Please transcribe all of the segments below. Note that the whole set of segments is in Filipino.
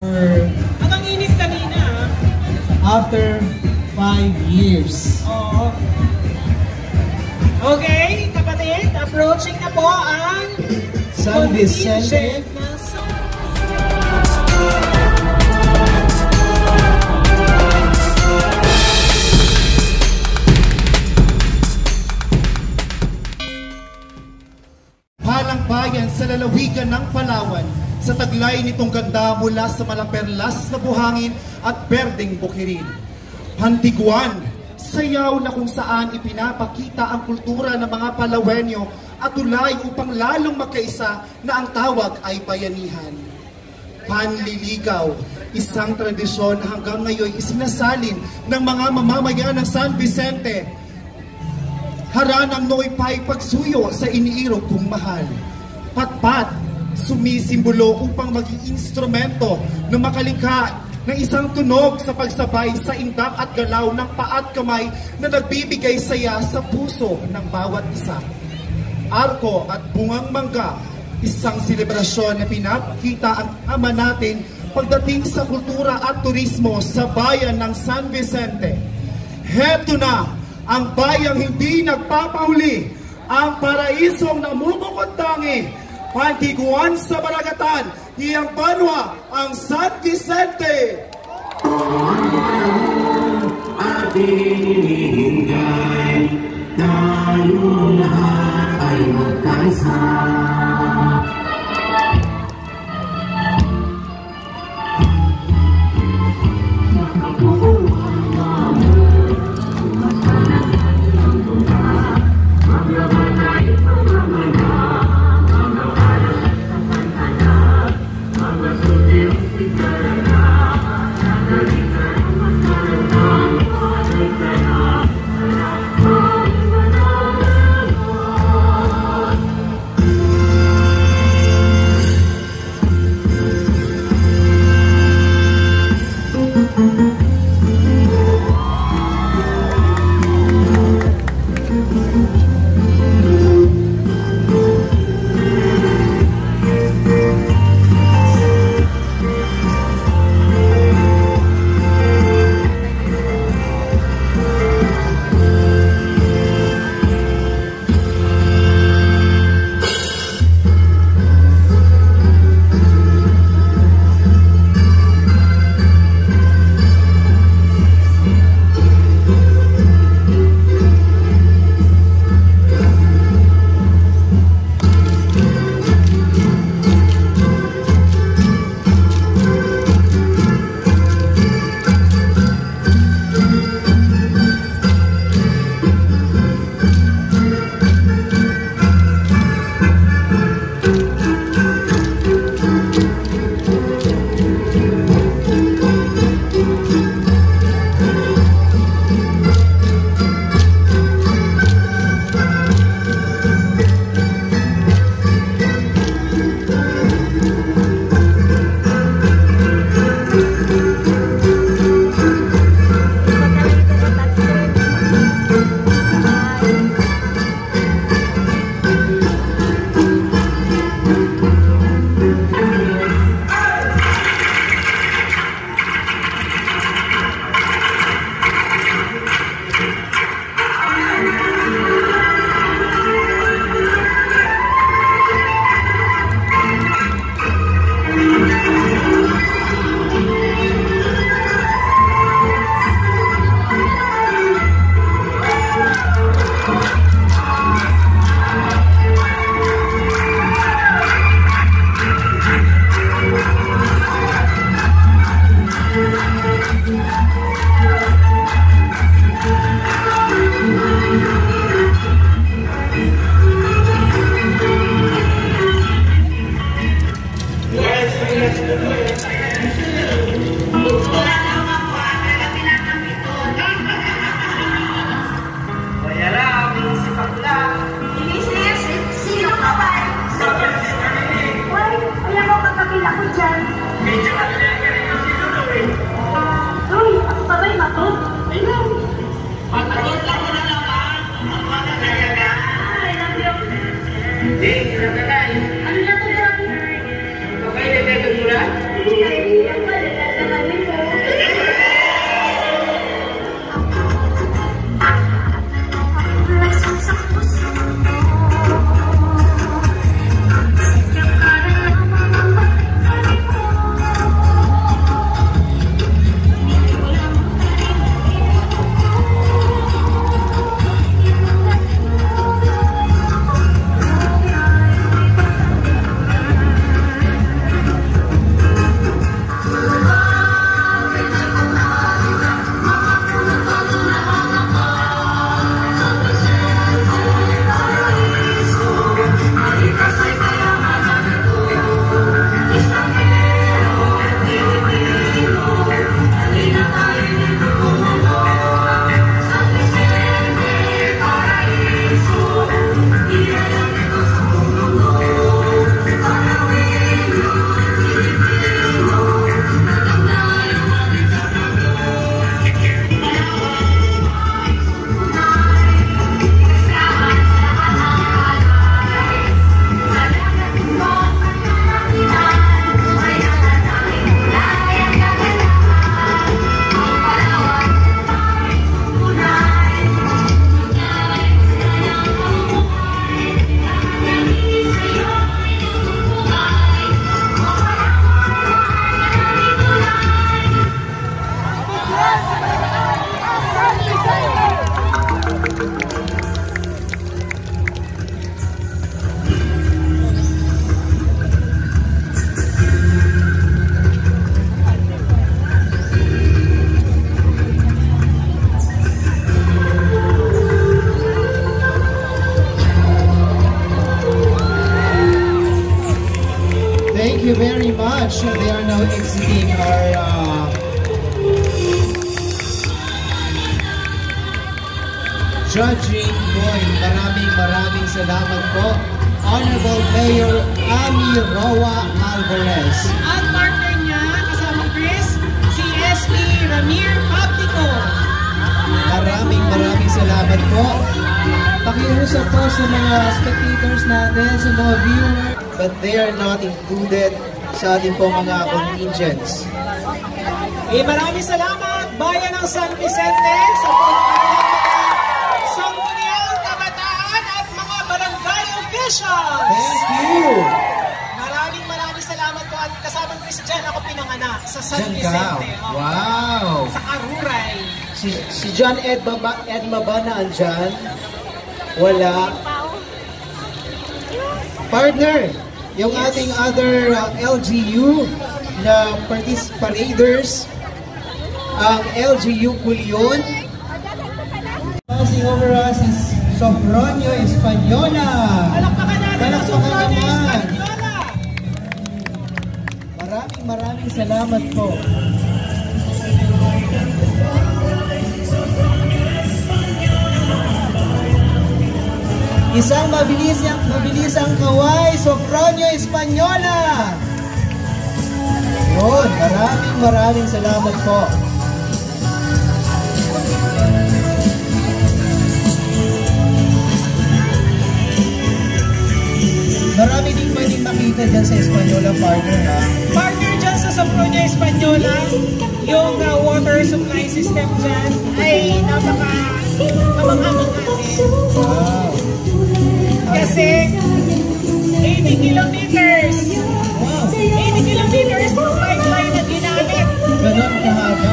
Ang init kanina, ah. after five years. Oo. Okay, kapatid, approaching na po ang San Vicente. Halang bayan sa lalawigan ng Palawan sa taglay nitong ganda mula sa malaperlas na buhangin at berdeng bukirin. Pantiguan, sayaw na kung saan ipinapakita ang kultura ng mga Palawenyo at tulay upang lalong magkaisa na ang tawag ay bayanihan. Panliligaw, isang tradisyon hanggang ngayon isinasalin ng mga mamamayan ng San Vicente Haranang nooy pa'y pagsuyo sa iniirog kong mahal. Patpat, sumisimbolo upang maging instrumento na makalikha ng isang tunog sa pagsabay sa indak at galaw ng paat kamay na nagbibigay saya sa puso ng bawat isa. Arko at bungang mangga, isang selebrasyon na pinapakita ang ama natin pagdating sa kultura at turismo sa bayan ng San Vicente. Heto na ang bayang hindi nagpapahuli, ang paraisong namumukod tangi, pantiguan sa baragatan, iyang banwa, ang San Vicente. ating hinihintay tayo lahat Pagkain. Ano na ito, Grabe? Pagkain? Our uh, judging boy. Maraming maraming salamat po. Honorable Mayor Ami Roa Alvarez. At partner niya, kasama Chris, si SP Ramir Paptico. Maraming maraming salamat po. Pakiusap po sa mga spectators natin, sa mga viewers, but they are not included sa ating po mga contingents. Eh, maraming salamat, Bayan ng San Vicente, sa sangguniang kabataan at mga barangay officials. Thank you! Maraming maraming salamat po at kasama Chris dyan ako pinanganak sa San Diyan ka. Vicente. Oh, Wow! Sa Karuray. Si, si John Edma ba, Edma ba na andyan? Wala. Partner, yung ating other uh, LGU na partic- paraders, ang LGU Culion. Passing over us is Sofronio Española. Palakpakan natin ang naman. Espanola. Maraming maraming salamat po. Isang mabilis mabilis ang kaway, Sofronio Española. Yun, maraming maraming salamat po. Marami din pwedeng makita dyan sa Española partner ha. Partner dyan sa Sophronia Espanola, yung uh, water supply system dyan ay napaka kamanghamang natin. Wow. Kasi 80 kilometers. Wow. 80 kilometers ng pipeline na ginamit. Ganon kahaba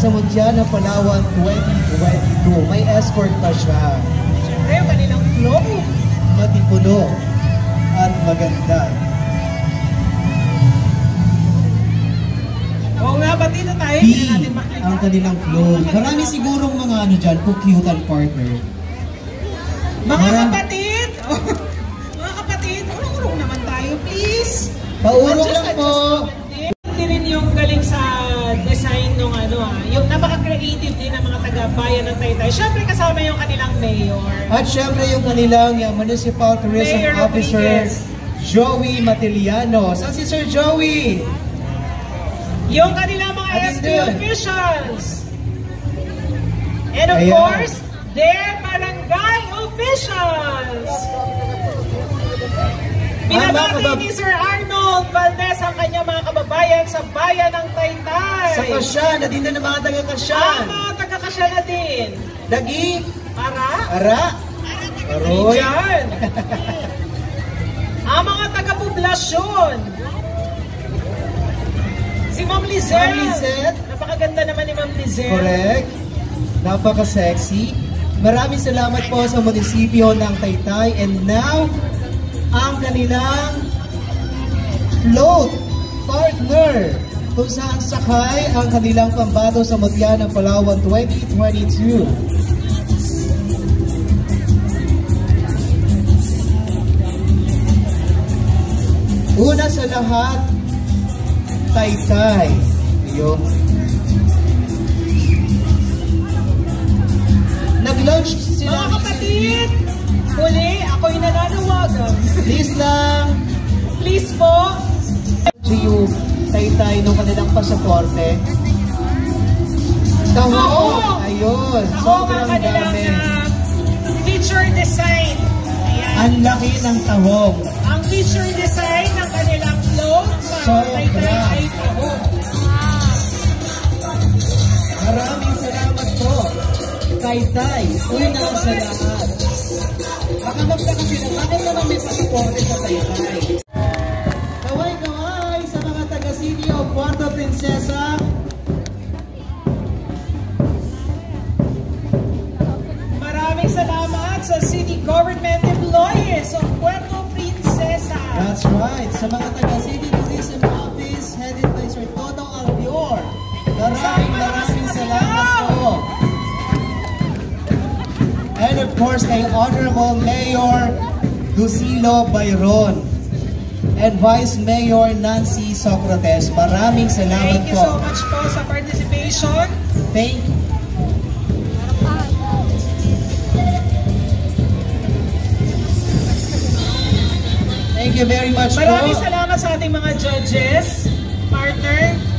sa Mundial ng Palawan 2022. May escort pa siya. Siyempre, kanilang flow. Matipuno at maganda. Oo nga, ba't dito tayo? B Hindi na natin makita. ang kanilang flow. Marami sigurong mga ano dyan, pukyutan partner. Mga Marami- kapatid! mga kapatid, urong-urong naman tayo, please! Paurong lang po. Napaka-creative din ng mga taga-bayan ng Taytay. Siyempre kasama yung kanilang mayor. At syempre yung kanilang yung Municipal Tourism Mayor Officer, Rodriguez. Joey Matiliano. Saan si Sir Joey? Yung kanilang mga SB yun? officials. And of Ayan. course, their barangay officials. Binabati kabab- ni Sir Arnold Valdez ang kanyang mga kababayan sa bayan ng Taytay. Sa Kasyan, na din na ng mga Ang taga-Kasyan. mga taga-kasya na din. Dagi, Para? Ara, Aroy, Diyan. ang mga taga-poblasyon. Si Ma'am Lizette. Ma'am Lizette. Napakaganda naman ni Ma'am Lizette. Correct. Napaka-sexy. Maraming salamat po sa munisipyo ng Taytay. And now, ang kanilang float partner kung saan sakay ang kanilang pambato sa Mutya ng Palawan 2022. Una sa lahat, Taytay. Ayun. Nag-launch sila. Mga kapatid, muli. Please lang, Please po, GU Taytay nung kanilang pasaporte. Taho! Taho! Ayun, ako ang kanilang feature design. Ayan. Ang laki ng tahong. Ang feature design ng kanilang float sa Sobra. Taytay ay taho. Maraming salamat po. Taytay, una sa lahat. Baka magtaka sila, bakit naman may pasiporte sa Taytay? Kaway-kaway sa mga taga-city of Puerto Princesa. Maraming salamat sa City Government Employees of Puerto Princesa. That's right. Sa mga taga-city tourism office headed by Sir Toto Albior. Maraming And of course, kay Honorable Mayor Lucilo Bayron and Vice Mayor Nancy Socrates. Maraming salamat Thank you so po. much po sa participation. Thank you. Thank you very much Maraming po. salamat sa ating mga judges, partner.